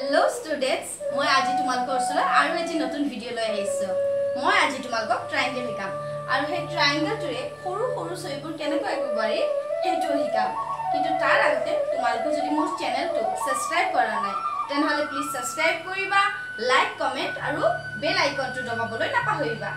Hello students মই আজি তোমালোকৰ ওচৰত আৰু এটি নতুন ভিডিঅ' লৈ আহিছোঁ। মই আজি তোমালোকক ট্ৰাইংগল শিকাম। আৰু সেই ট্ৰাইংগলটোৰে সৰু সৰু ছবিবোৰ কেনেকৈ আঁকিব পাৰি সেইটোও শিকাম। কিন্তু তাৰ আগতে তোমালোকে যদি মোৰ চেনেলটো ছাবস্ক্ৰাইব কৰা নাই তেনেহ'লে প্লিজ ছাবস্ক্ৰাইব কৰিবা লাইক কমেণ্ট আৰু বেল আইকনটো দবাবলৈ নাপাহৰিবা।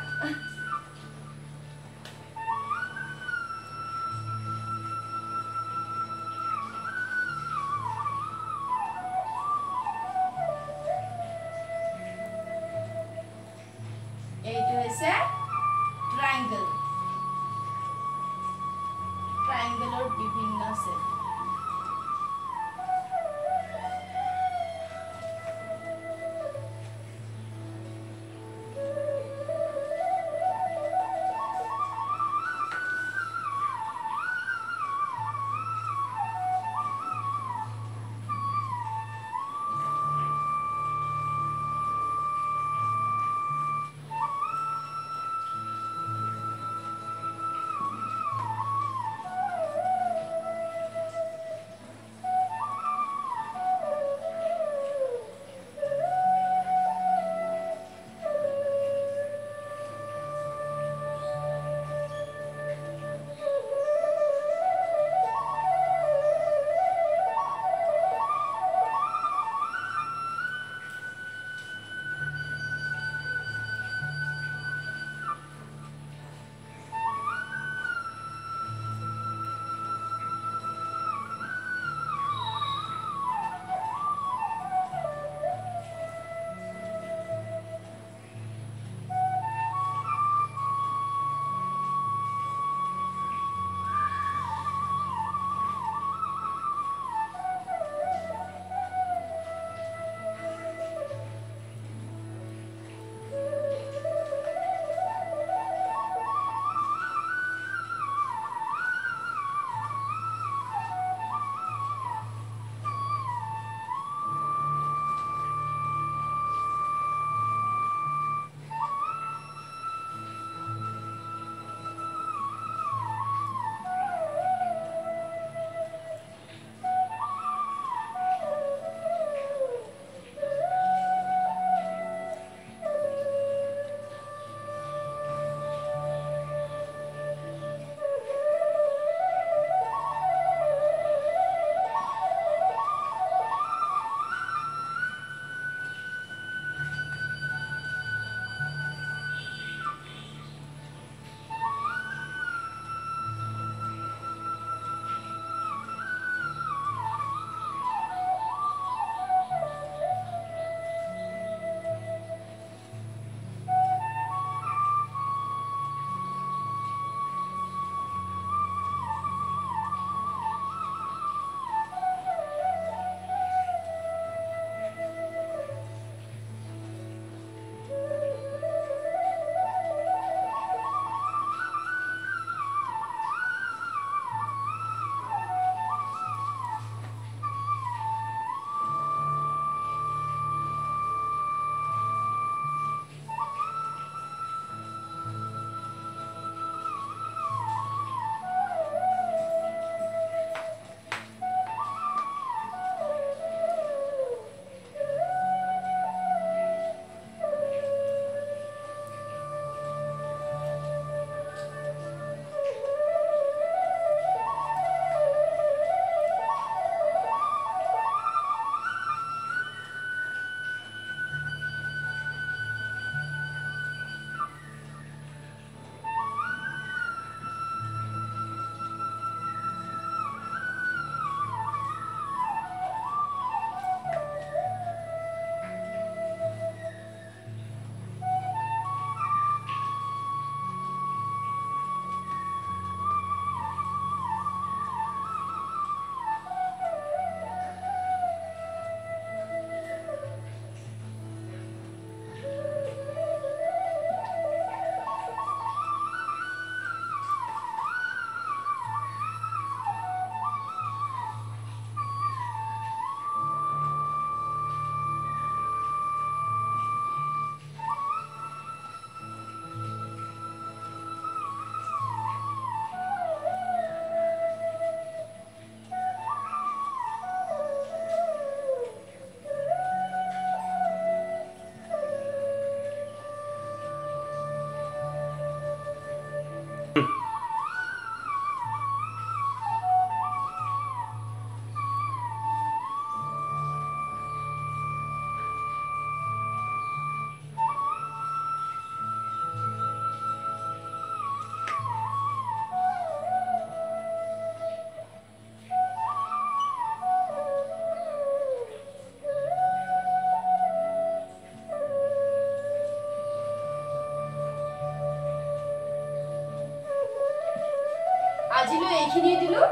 আজিলৈ এইখিনি দিলোঁ।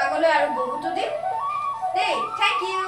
আগলৈ আৰু বহুতো দিম। দেই থেংক ইউ